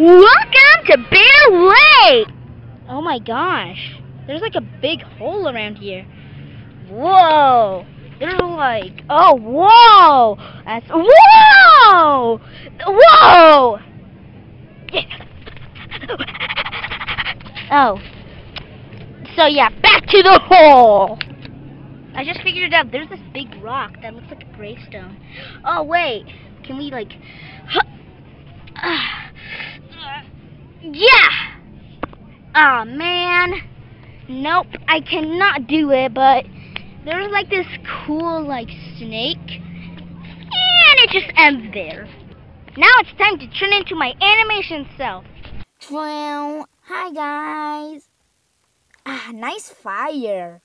Welcome to Bear Lake! Oh my gosh. There's like a big hole around here. Whoa! There's like, oh, whoa! That's, whoa! Whoa! Oh. So yeah, back to the hole! I just figured it out. There's this big rock that looks like a gravestone. Oh, wait. Can we, like... Ah. Yeah! Aw, oh, man. Nope, I cannot do it, but there's like this cool, like, snake. And it just ends there. Now it's time to turn into my animation self. Well, hi guys. Ah, nice fire.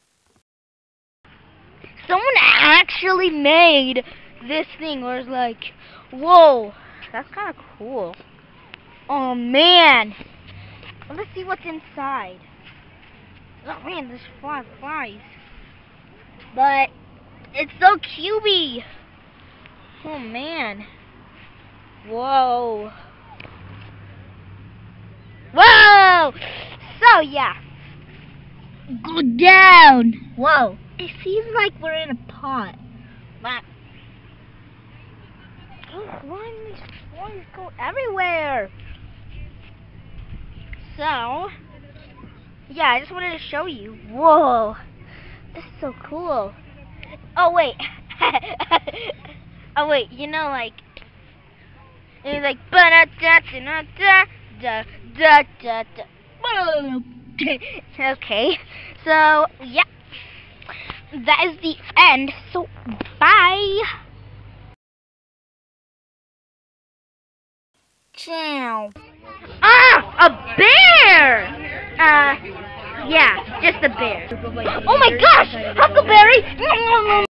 Someone actually made this thing where it's like, whoa, that's kind of cool. Oh man! Let's see what's inside. Oh man, there's flies, flies. But it's so cubey. Oh man. Whoa. Whoa! So yeah. Go down. Whoa. It seems like we're in a pot. But oh, why these flies go everywhere? So, yeah, I just wanted to show you. Whoa, this is so cool. Oh, wait. oh, wait, you know, like, it's like, da da da da da da da Okay, so, yeah, that is the end, so, bye. Ciao. Ah, a bear! Uh, yeah, just the bear. Oh my gosh, Huckleberry!